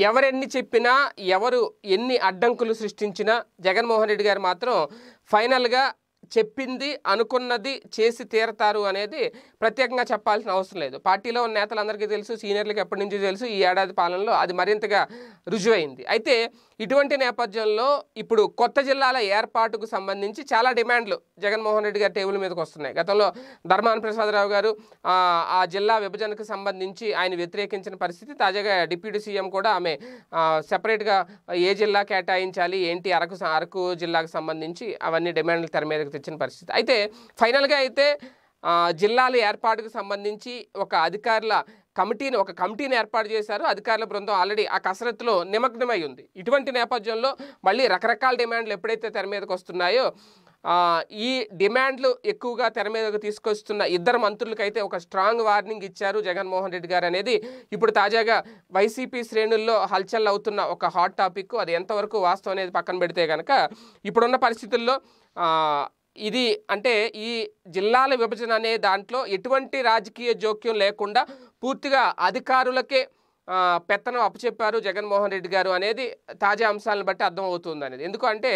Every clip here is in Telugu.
ఎవరెన్ని చెప్పినా ఎవరు ఎన్ని అడ్డంకులు సృష్టించినా జగన్మోహన్ రెడ్డి గారు మాత్రం ఫైనల్గా చెప్పింది అనుకున్నది చేసి తీరతారు అనేది ప్రత్యేకంగా చెప్పాల్సిన అవసరం లేదు. పార్టీలో ఉన్న నేతలందరికీ తెలుసు సీనియర్లకు ఎప్పటి నుంచి తెలుసు ఈ ఏడాది పాలనలో అది మరింతగా రుజువైంది. అయితే ఇటువంటి నేపథ్యంలో ఇప్పుడు కొత్త జిల్లాల ఏర్పాటుకు సంబంధించి చాలా డిమాండ్లు జగన్మోహన్ రెడ్డి గారి టేబుల్ మీదకి వస్తున్నాయి. గతంలో ధర్మాన ప్రసాదరావు గారు ఆ, జిల్లా విభజనకు సంబంధించి ఆయన వ్యతిరేకించిన పరిస్థితి తాజాగా డిప్యూటీ సీఎం కూడా ఆమె సెపరేట్గా ఏ జిల్లా కేటాయించాలి ఏంటి అరకు అరకు జిల్లాకు సంబంధించి అవన్నీ డిమాండ్లు తెర మీదకి తెచ్చిన పరిస్థితి. అయితే ఫైనల్గా అయితే జిల్లాల ఏర్పాటుకు సంబంధించి ఒక అధికారుల కమిటీని ఒక కమిటీని ఏర్పాటు చేశారు. అధికారుల బృందం ఆల్రెడీ ఆ కసరత్తులో నిమగ్నమై ఉంది ఇటువంటి నేపథ్యంలో మళ్ళీ రకరకాల డిమాండ్లు ఎప్పుడైతే తెర మీదకి వస్తున్నాయో ఈ డిమాండ్లు ఎక్కువగా తెర మీదకు తీసుకొస్తున్న ఇద్దరు మంత్రులకైతే ఒక స్ట్రాంగ్ వార్నింగ్ ఇచ్చారు జగన్మోహన్ రెడ్డి గారు అనేది. ఇప్పుడు తాజాగా వైసీపీ శ్రేణుల్లో హల్చల్ అవుతున్న ఒక హాట్ టాపిక్ అది ఎంతవరకు వాస్తవం అనేది పక్కన పెడితే కనుక ఇప్పుడున్న పరిస్థితుల్లో ఇది అంటే ఈ జిల్లాల విభజన అనే దాంట్లో ఎటువంటి రాజకీయ జోక్యం లేకుండా పూర్తిగా అధికారులకే పెత్తనం అప్పచెప్పారు జగన్మోహన్ రెడ్డి గారు అనేది తాజా అంశాలను బట్టి అర్థమవుతుంది అనేది ఎందుకంటే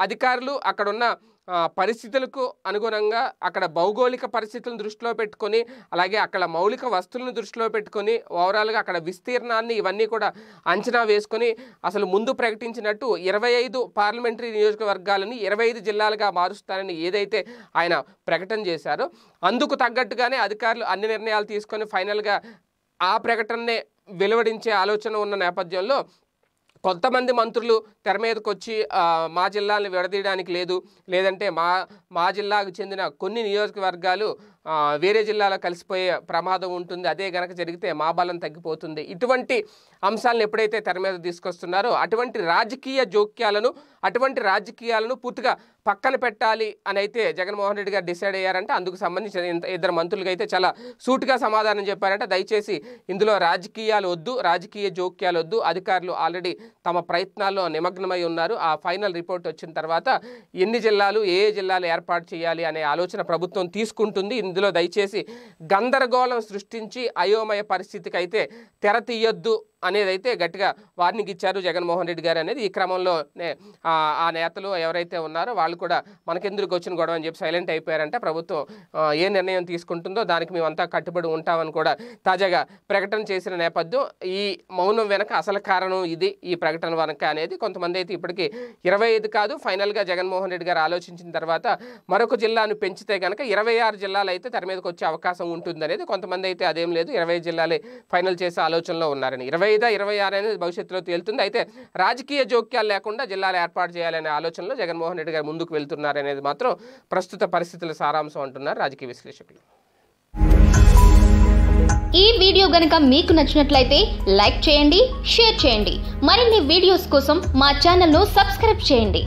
అధికారులు అక్కడున్న పరిస్థితులకు అనుగుణంగా అక్కడ భౌగోళిక పరిస్థితులను దృష్టిలో పెట్టుకొని అలాగే అక్కడ మౌలిక వస్తువులను దృష్టిలో పెట్టుకొని ఓవరాల్గా అక్కడ విస్తీర్ణాన్ని ఇవన్నీ కూడా అంచనా వేసుకొని అసలు ముందు ప్రకటించినట్టు ఇరవై ఐదు పార్లమెంటరీ నియోజకవర్గాలని ఇరవై ఐదు జిల్లాలుగా మారుస్తారని ఏదైతే ఆయన ప్రకటన చేశారో అందుకు తగ్గట్టుగానే అధికారులు అన్ని నిర్ణయాలు తీసుకొని ఫైనల్గా ఆ ప్రకటననే వెలువడించే ఆలోచన ఉన్న నేపథ్యంలో కొంతమంది మంత్రులు తెర మీదకి వచ్చి మా జిల్లాలను విడదీయడానికి లేదు. లేదంటే మా మా జిల్లాకు చెందిన కొన్ని నియోజకవర్గాలు వేరే జిల్లాలో కలిసిపోయే ప్రమాదం ఉంటుంది. అదే గనక జరిగితే మా బలం తగ్గిపోతుంది. ఇటువంటి అంశాలను ఎప్పుడైతే తెర మీద తీసుకొస్తున్నారో అటువంటి రాజకీయ జోక్యాలను అటువంటి రాజకీయాలను పూర్తిగా పక్కన పెట్టాలి అని అయితే జగన్మోహన్ రెడ్డి గారు డిసైడ్ అయ్యారంటే. అందుకు సంబంధించిన ఇద్దరు మంత్రులకి అయితే చాలా సూటుగా సమాధానం చెప్పారంటే. దయచేసి ఇందులో రాజకీయాలు వద్దు రాజకీయ జోక్యాలు వద్దు. అధికారులు ఆల్రెడీ తమ ప్రయత్నాల్లో నిమగ్నమై ఉన్నారు. ఆ ఫైనల్ రిపోర్ట్ వచ్చిన తర్వాత ఎన్ని జిల్లాలు ఏ జిల్లాలు ఏర్పాటు చేయాలి అనే ఆలోచన ప్రభుత్వం తీసుకుంటుంది. ఇందులో దయచేసి గందరగోళం సృష్టించి అయోమయ పరిస్థితికి అయితే తెర తీయొద్దు. అనేది అయితే గట్టిగా వార్నింగ్ ఇచ్చారు జగన్మోహన్ రెడ్డి గారు అనేది. ఈ క్రమంలోనే ఆ ఆ నేతలు ఎవరైతే ఉన్నారో వాళ్ళు కూడా మనకెందుకు వచ్చిన గొడవ అని చెప్పి సైలెంట్ అయిపోయారంటే ప్రభుత్వం ఏ నిర్ణయం తీసుకుంటుందో దానికి మేమంతా కట్టుబడి ఉంటామని కూడా తాజాగా ప్రకటన చేసిన నేపథ్యం. ఈ మౌనం వెనక అసలు కారణం ఇది ఈ ప్రకటన వెనక అనేది. కొంతమంది అయితే ఇప్పటికీ ఇరవై ఐదు కాదు ఫైనల్గా జగన్మోహన్ రెడ్డి గారు ఆలోచించిన తర్వాత మరొక జిల్లాను పెంచితే కనుక ఇరవై ఆరు జిల్లాలు అయితే తెర మీదకి వచ్చే అవకాశం ఉంటుంది అనేది కొంతమంది అయితే అదేం లేదు ఇరవై జిల్లాలే ఫైనల్ చేసే ఆలోచనలో ఉన్నారని. ఇరవై ఐదా ఇరవై ఆరు అనేది భవిష్యత్తులో తేలుతుంది. అయితే రాజకీయ జోక్యాలు లేకుండా జిల్లాలు ఏర్పాటు చేయాలనే ఆలోచనలో జగన్మోహన్ రెడ్డి గారు ముందుకు వెళ్తున్నారు అనేది మాత్రం ప్రస్తుత పరిస్థితుల సారాంశం అంటున్నారు రాజకీయ విశ్లేషకులు. ఈ వీడియో గనక మీకు నచ్చినట్లయితే లైక్ చేయండి షేర్ చేయండి. మరిన్ని వీడియోస్ కోసం మా ఛానల్ను సబ్స్క్రైబ్ చేయండి.